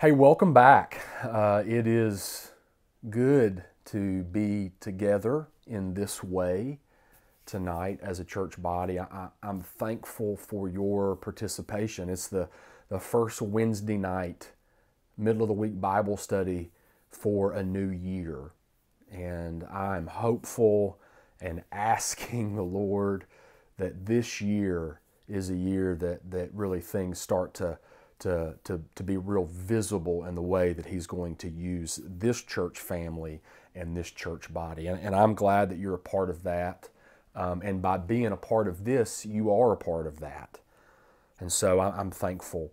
Hey, welcome back. Uh, it is good to be together in this way tonight as a church body. I, am thankful for your participation. It's the, the first Wednesday night, middle of the week Bible study for a new year. And I'm hopeful and asking the Lord that this year is a year that, that really things start to to, to, to be real visible in the way that he's going to use this church family and this church body. And, and I'm glad that you're a part of that. Um, and by being a part of this, you are a part of that. And so I'm thankful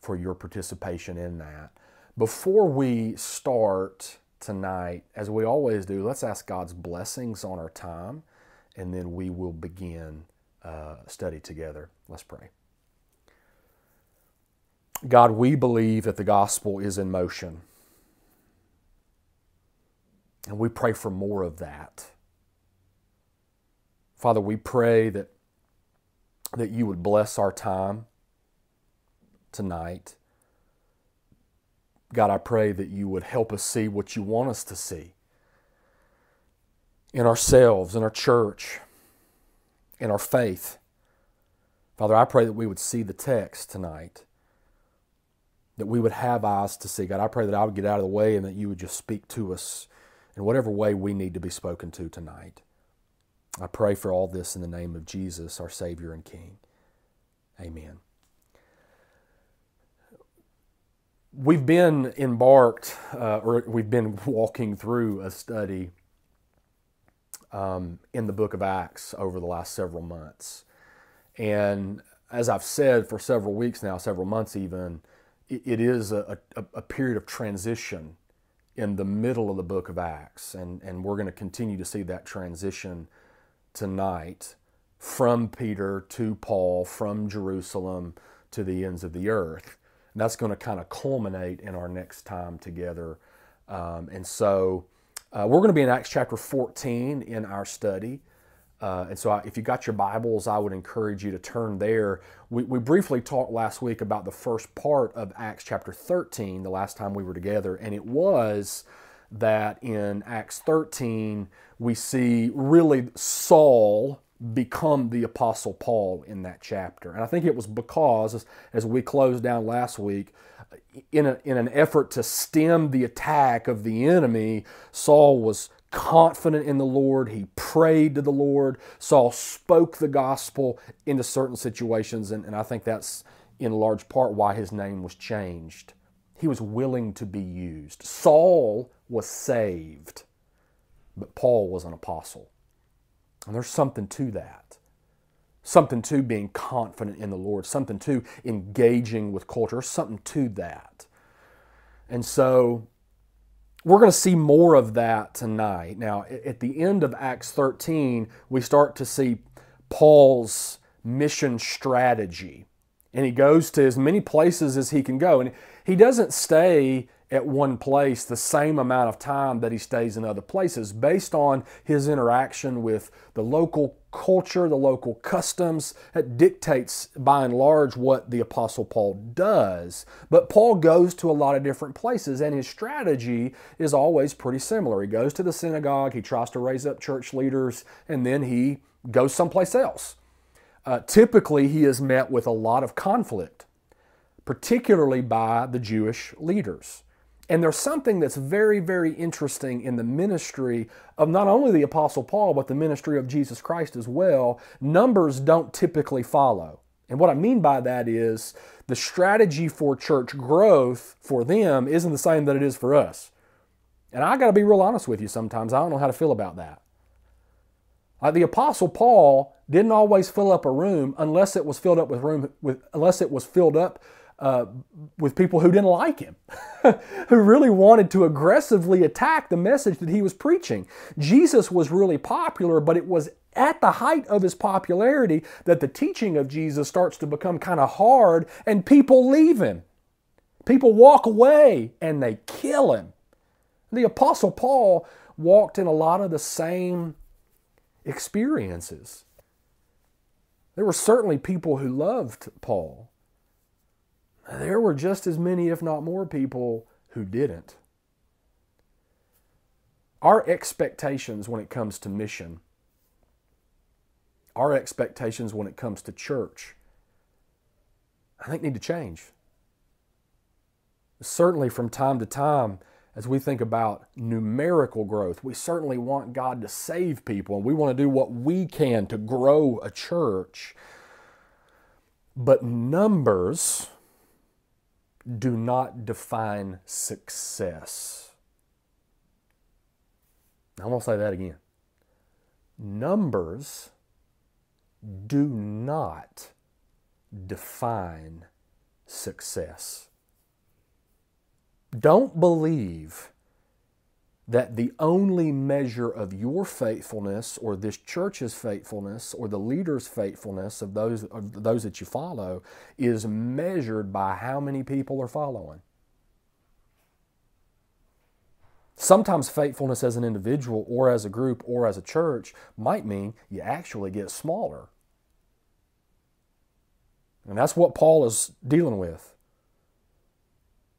for your participation in that. Before we start tonight, as we always do, let's ask God's blessings on our time, and then we will begin uh, study together. Let's pray. God, we believe that the gospel is in motion. And we pray for more of that. Father, we pray that, that you would bless our time tonight. God, I pray that you would help us see what you want us to see in ourselves, in our church, in our faith. Father, I pray that we would see the text tonight that we would have eyes to see. God, I pray that I would get out of the way and that you would just speak to us in whatever way we need to be spoken to tonight. I pray for all this in the name of Jesus, our Savior and King. Amen. We've been embarked, uh, or we've been walking through a study um, in the book of Acts over the last several months. And as I've said for several weeks now, several months even, it is a, a, a, period of transition in the middle of the book of Acts. And, and we're going to continue to see that transition tonight from Peter to Paul, from Jerusalem to the ends of the earth. And that's going to kind of culminate in our next time together. Um, and so uh, we're going to be in Acts chapter 14 in our study. Uh, and so, I, if you got your Bibles, I would encourage you to turn there. We, we briefly talked last week about the first part of Acts chapter 13, the last time we were together, and it was that in Acts 13, we see really Saul become the Apostle Paul in that chapter. And I think it was because, as, as we closed down last week, in, a, in an effort to stem the attack of the enemy, Saul was confident in the Lord. He prayed to the Lord. Saul spoke the gospel into certain situations, and, and I think that's in large part why his name was changed. He was willing to be used. Saul was saved, but Paul was an apostle. And there's something to that. Something to being confident in the Lord, something to engaging with culture, something to that. And so we're going to see more of that tonight. Now, at the end of Acts 13, we start to see Paul's mission strategy. And he goes to as many places as he can go. And he doesn't stay at one place the same amount of time that he stays in other places based on his interaction with the local culture, the local customs. That dictates by and large what the Apostle Paul does. But Paul goes to a lot of different places, and his strategy is always pretty similar. He goes to the synagogue, he tries to raise up church leaders, and then he goes someplace else. Uh, typically, he is met with a lot of conflict, particularly by the Jewish leaders. And there's something that's very, very interesting in the ministry of not only the Apostle Paul, but the ministry of Jesus Christ as well. Numbers don't typically follow. And what I mean by that is the strategy for church growth for them isn't the same that it is for us. And I got to be real honest with you sometimes. I don't know how to feel about that. Like the Apostle Paul didn't always fill up a room unless it was filled up with room with unless it was filled up uh, with people who didn't like him, who really wanted to aggressively attack the message that he was preaching. Jesus was really popular, but it was at the height of his popularity that the teaching of Jesus starts to become kind of hard and people leave him. People walk away and they kill him. The Apostle Paul walked in a lot of the same experiences. There were certainly people who loved Paul. There were just as many, if not more, people who didn't. Our expectations when it comes to mission, our expectations when it comes to church, I think need to change. Certainly, from time to time, as we think about numerical growth, we certainly want God to save people and we want to do what we can to grow a church. But numbers do not define success. I'm going to say that again. Numbers do not define success. Don't believe that the only measure of your faithfulness or this church's faithfulness or the leader's faithfulness of those, of those that you follow is measured by how many people are following. Sometimes faithfulness as an individual or as a group or as a church might mean you actually get smaller. And that's what Paul is dealing with.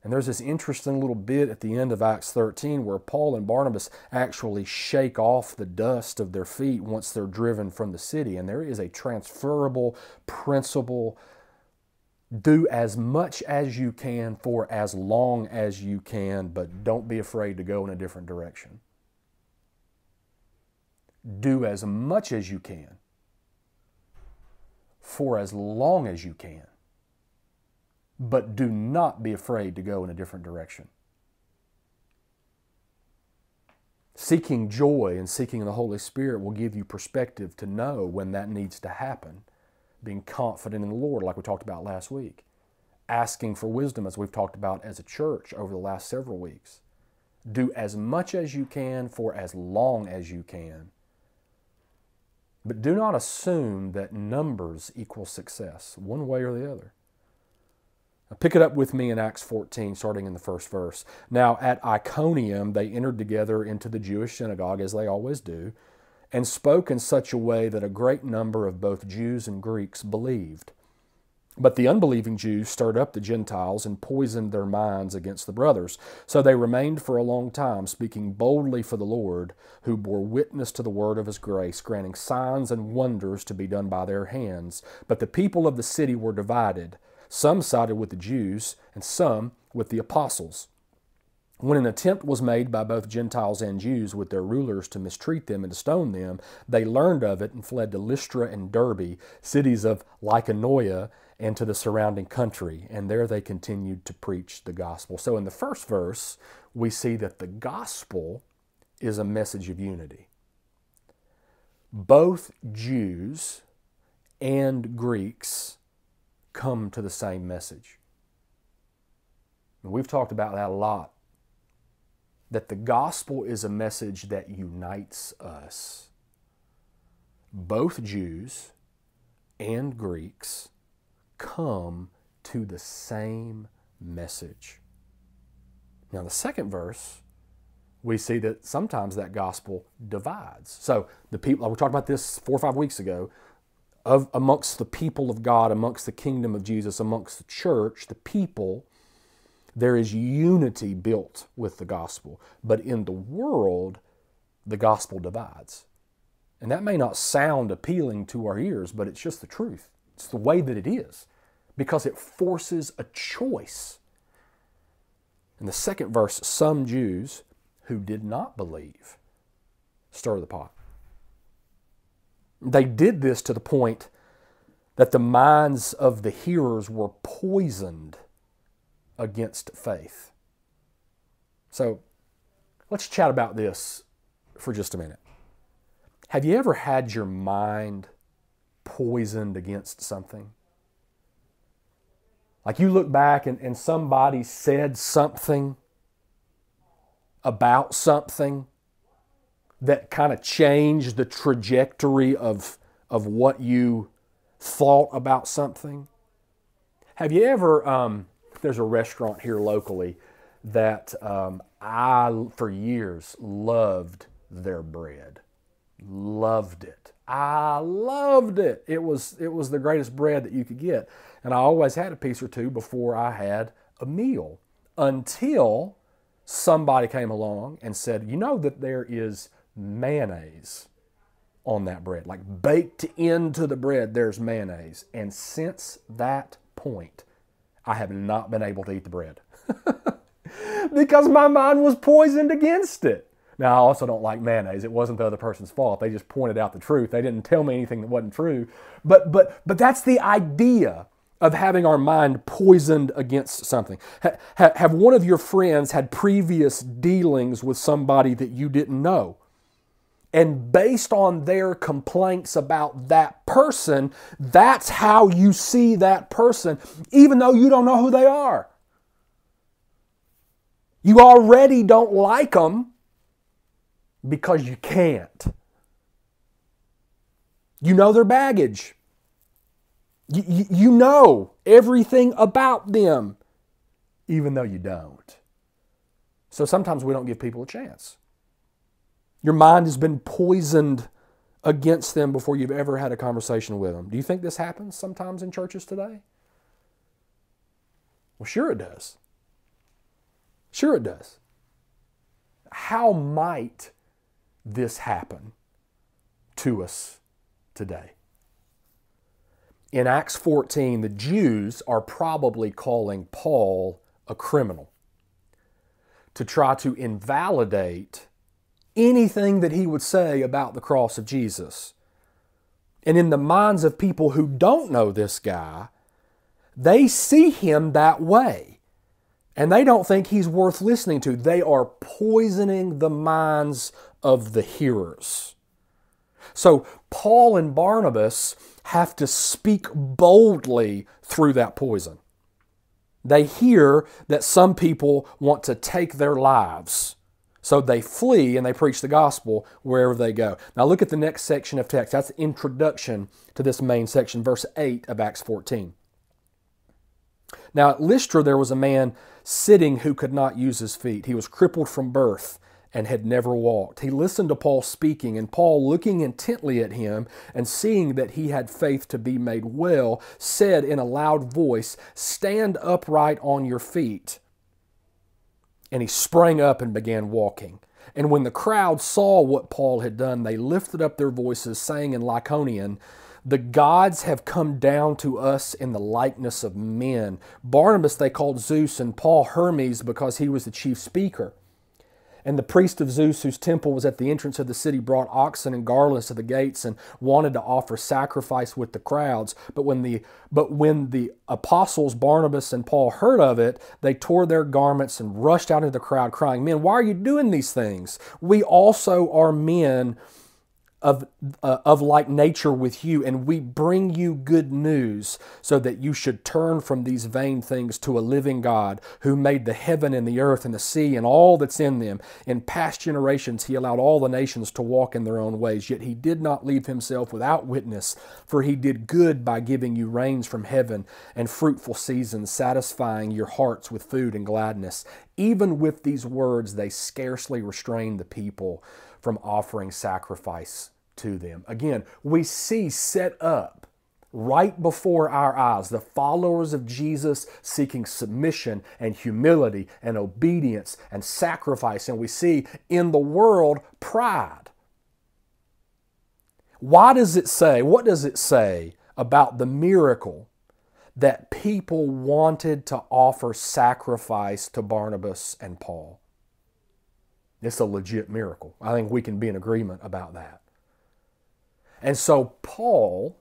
And there's this interesting little bit at the end of Acts 13 where Paul and Barnabas actually shake off the dust of their feet once they're driven from the city. And there is a transferable principle do as much as you can for as long as you can, but don't be afraid to go in a different direction. Do as much as you can for as long as you can but do not be afraid to go in a different direction. Seeking joy and seeking the Holy Spirit will give you perspective to know when that needs to happen. Being confident in the Lord, like we talked about last week. Asking for wisdom, as we've talked about as a church over the last several weeks. Do as much as you can for as long as you can. But do not assume that numbers equal success, one way or the other. Pick it up with me in Acts 14, starting in the first verse. Now, at Iconium, they entered together into the Jewish synagogue, as they always do, and spoke in such a way that a great number of both Jews and Greeks believed. But the unbelieving Jews stirred up the Gentiles and poisoned their minds against the brothers. So they remained for a long time, speaking boldly for the Lord, who bore witness to the word of his grace, granting signs and wonders to be done by their hands. But the people of the city were divided. Some sided with the Jews, and some with the apostles. When an attempt was made by both Gentiles and Jews with their rulers to mistreat them and to stone them, they learned of it and fled to Lystra and Derbe, cities of Lycaonia, and to the surrounding country. And there they continued to preach the gospel. So in the first verse, we see that the gospel is a message of unity. Both Jews and Greeks come to the same message. And we've talked about that a lot. That the gospel is a message that unites us. Both Jews and Greeks come to the same message. Now, the second verse, we see that sometimes that gospel divides. So, the people, we talked about this four or five weeks ago of amongst the people of God, amongst the kingdom of Jesus, amongst the church, the people, there is unity built with the gospel. But in the world, the gospel divides. And that may not sound appealing to our ears, but it's just the truth. It's the way that it is because it forces a choice. In the second verse, some Jews who did not believe stir the pot. They did this to the point that the minds of the hearers were poisoned against faith. So let's chat about this for just a minute. Have you ever had your mind poisoned against something? Like you look back and, and somebody said something about something that kind of changed the trajectory of, of what you thought about something? Have you ever, um, there's a restaurant here locally that um, I, for years, loved their bread. Loved it. I loved it. It was it was the greatest bread that you could get. And I always had a piece or two before I had a meal until somebody came along and said, "You know that there is mayonnaise on that bread. Like baked into the bread there's mayonnaise." And since that point, I have not been able to eat the bread. because my mind was poisoned against it. Now, I also don't like mayonnaise. It wasn't the other person's fault. They just pointed out the truth. They didn't tell me anything that wasn't true. But, but, but that's the idea of having our mind poisoned against something. Ha, have one of your friends had previous dealings with somebody that you didn't know? And based on their complaints about that person, that's how you see that person, even though you don't know who they are. You already don't like them because you can't. You know their baggage. You, you, know everything about them, even though you don't. So sometimes we don't give people a chance. Your mind has been poisoned against them before you've ever had a conversation with them. Do you think this happens sometimes in churches today? Well, sure it does. Sure, it does. How might this happen to us today? In Acts 14, the Jews are probably calling Paul a criminal to try to invalidate anything that he would say about the cross of Jesus. And in the minds of people who don't know this guy, they see him that way and they don't think he's worth listening to. They are poisoning the minds of the hearers. So Paul and Barnabas have to speak boldly through that poison. They hear that some people want to take their lives. So they flee and they preach the gospel wherever they go. Now look at the next section of text. That's the introduction to this main section, verse 8 of Acts 14. Now at Lystra there was a man sitting who could not use his feet. He was crippled from birth and had never walked. He listened to Paul speaking, and Paul, looking intently at him and seeing that he had faith to be made well, said in a loud voice, Stand upright on your feet. And he sprang up and began walking. And when the crowd saw what Paul had done, they lifted up their voices, saying in Lycaonian, the gods have come down to us in the likeness of men. Barnabas they called Zeus, and Paul Hermes because he was the chief speaker. And the priest of Zeus, whose temple was at the entrance of the city, brought oxen and garlands to the gates and wanted to offer sacrifice with the crowds. But when the but when the apostles Barnabas and Paul heard of it, they tore their garments and rushed out into the crowd, crying, Men, why are you doing these things? We also are men of, uh, of like nature with you, and we bring you good news so that you should turn from these vain things to a living God who made the heaven and the earth and the sea and all that's in them. In past generations, he allowed all the nations to walk in their own ways, yet he did not leave himself without witness, for he did good by giving you rains from heaven and fruitful seasons, satisfying your hearts with food and gladness. Even with these words, they scarcely restrained the people from offering sacrifice to them. Again, we see set up right before our eyes the followers of Jesus seeking submission and humility and obedience and sacrifice. And we see in the world pride. Why does it say, what does it say about the miracle that people wanted to offer sacrifice to Barnabas and Paul? It's a legit miracle. I think we can be in agreement about that. And so Paul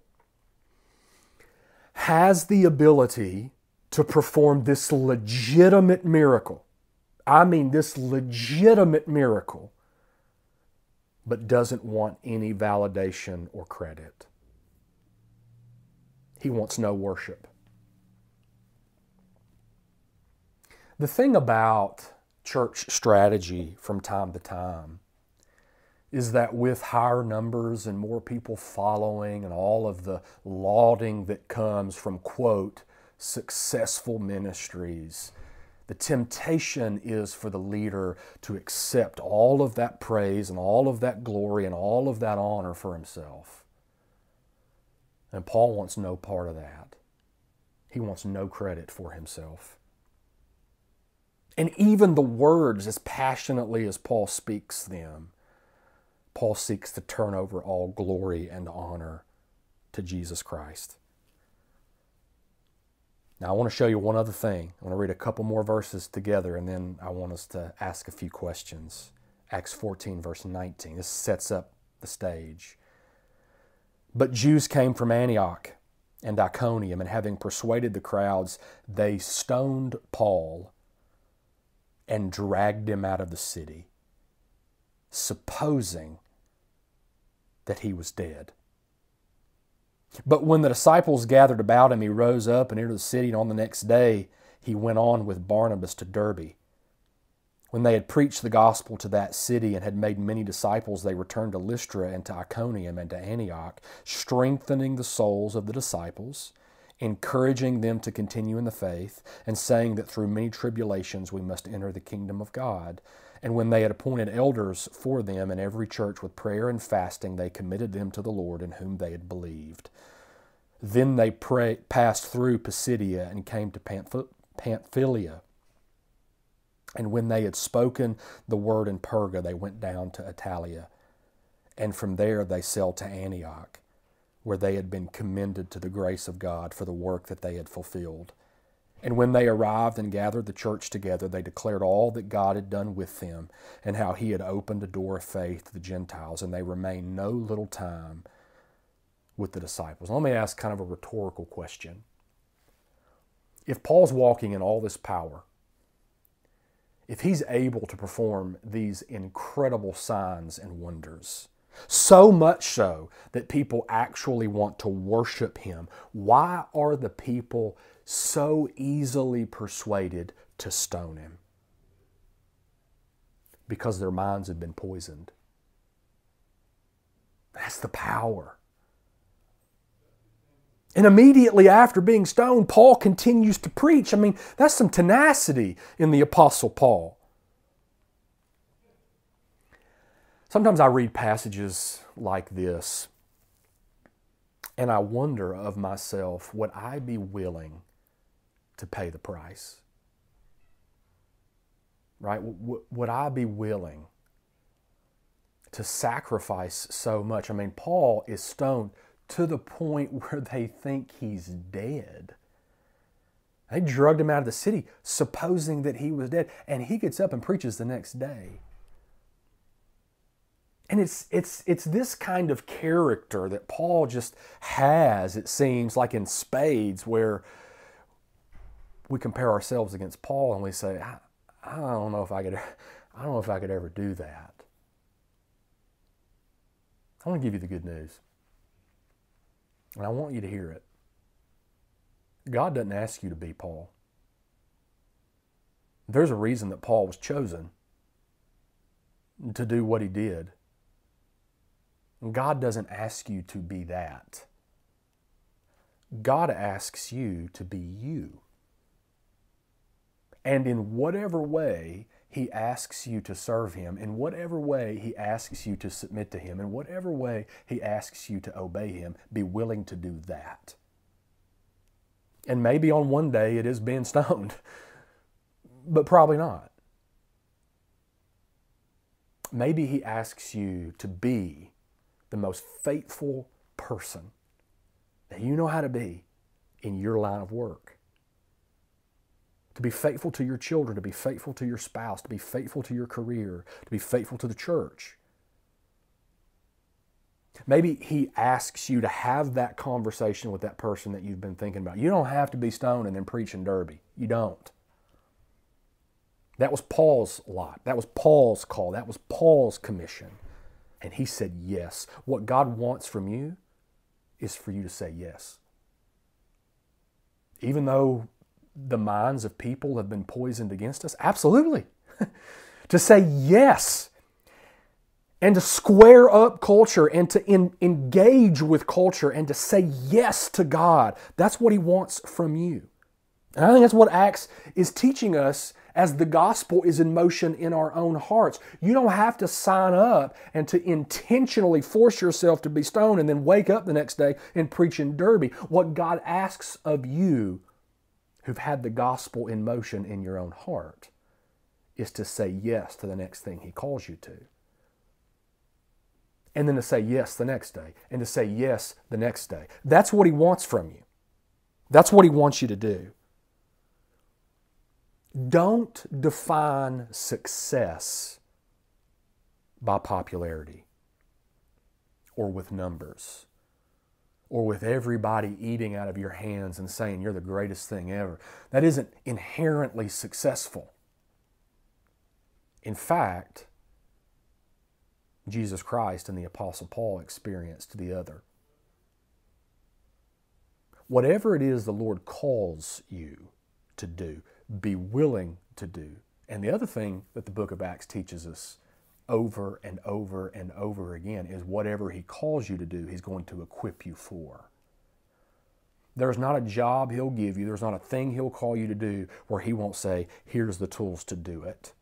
has the ability to perform this legitimate miracle. I mean, this legitimate miracle, but doesn't want any validation or credit. He wants no worship. The thing about church strategy from time to time is that with higher numbers and more people following and all of the lauding that comes from, quote, successful ministries, the temptation is for the leader to accept all of that praise and all of that glory and all of that honor for himself. And Paul wants no part of that. He wants no credit for himself. And even the words, as passionately as Paul speaks them, Paul seeks to turn over all glory and honor to Jesus Christ. Now, I want to show you one other thing. I want to read a couple more verses together, and then I want us to ask a few questions. Acts 14, verse 19. This sets up the stage. But Jews came from Antioch and Iconium, and having persuaded the crowds, they stoned Paul and dragged him out of the city, supposing that he was dead. But when the disciples gathered about him, he rose up and entered the city, and on the next day he went on with Barnabas to Derbe. When they had preached the gospel to that city and had made many disciples, they returned to Lystra and to Iconium and to Antioch, strengthening the souls of the disciples, encouraging them to continue in the faith, and saying that through many tribulations we must enter the kingdom of God. And when they had appointed elders for them in every church with prayer and fasting, they committed them to the Lord in whom they had believed. Then they pray, passed through Pisidia and came to Pamphylia and when they had spoken the word in Perga, they went down to Attalia. And from there they sailed to Antioch, where they had been commended to the grace of God for the work that they had fulfilled. And when they arrived and gathered the church together, they declared all that God had done with them and how he had opened a door of faith to the Gentiles. And they remained no little time with the disciples. Let me ask kind of a rhetorical question. If Paul's walking in all this power, if he's able to perform these incredible signs and wonders, so much so that people actually want to worship him, why are the people so easily persuaded to stone him? Because their minds have been poisoned. That's the power. And immediately after being stoned, Paul continues to preach. I mean, that's some tenacity in the Apostle Paul. Sometimes I read passages like this and I wonder of myself, would I be willing to pay the price? Right? Would I be willing to sacrifice so much? I mean, Paul is stoned to the point where they think he's dead. They drugged him out of the city, supposing that he was dead. And he gets up and preaches the next day. And it's, it's, it's this kind of character that Paul just has, it seems, like in spades, where we compare ourselves against Paul and we say, I, I don't know if I could, I don't know if I could ever do that. I want to give you the good news. And I want you to hear it. God doesn't ask you to be Paul. There's a reason that Paul was chosen to do what he did. God doesn't ask you to be that. God asks you to be you. And in whatever way he asks you to serve Him, in whatever way He asks you to submit to Him, in whatever way He asks you to obey Him, be willing to do that. And maybe on one day it is being stoned, but probably not. Maybe He asks you to be the most faithful person that you know how to be in your line of work to be faithful to your children, to be faithful to your spouse, to be faithful to your career, to be faithful to the church. Maybe he asks you to have that conversation with that person that you've been thinking about. You don't have to be stoned and then preach in Derbe. You don't. That was Paul's lot. That was Paul's call. That was Paul's commission. And he said yes. What God wants from you is for you to say yes. Even though the minds of people have been poisoned against us? Absolutely. to say yes and to square up culture and to in, engage with culture and to say yes to God. That's what He wants from you. And I think that's what Acts is teaching us as the gospel is in motion in our own hearts. You don't have to sign up and to intentionally force yourself to be stoned and then wake up the next day and preach in Derbe. What God asks of you who've had the gospel in motion in your own heart is to say yes to the next thing He calls you to. And then to say yes the next day, and to say yes the next day. That's what He wants from you. That's what He wants you to do. Don't define success by popularity or with numbers or with everybody eating out of your hands and saying you're the greatest thing ever. That isn't inherently successful. In fact, Jesus Christ and the Apostle Paul experienced the other. Whatever it is the Lord calls you to do, be willing to do. And the other thing that the book of Acts teaches us over and over and over again is whatever He calls you to do, He's going to equip you for. There's not a job He'll give you, there's not a thing He'll call you to do where He won't say, Here's the tools to do it.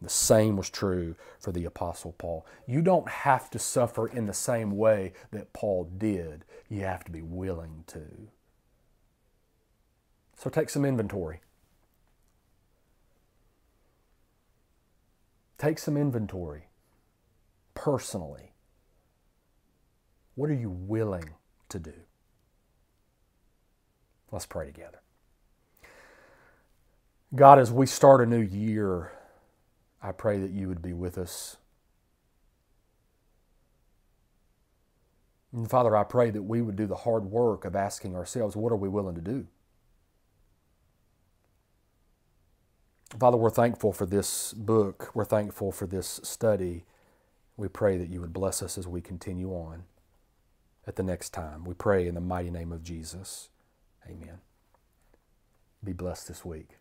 The same was true for the Apostle Paul. You don't have to suffer in the same way that Paul did, you have to be willing to. So take some inventory. Take some inventory personally. What are you willing to do? Let's pray together. God, as we start a new year, I pray that you would be with us. And Father, I pray that we would do the hard work of asking ourselves, what are we willing to do? Father, we're thankful for this book. We're thankful for this study. We pray that you would bless us as we continue on at the next time. We pray in the mighty name of Jesus. Amen. Be blessed this week.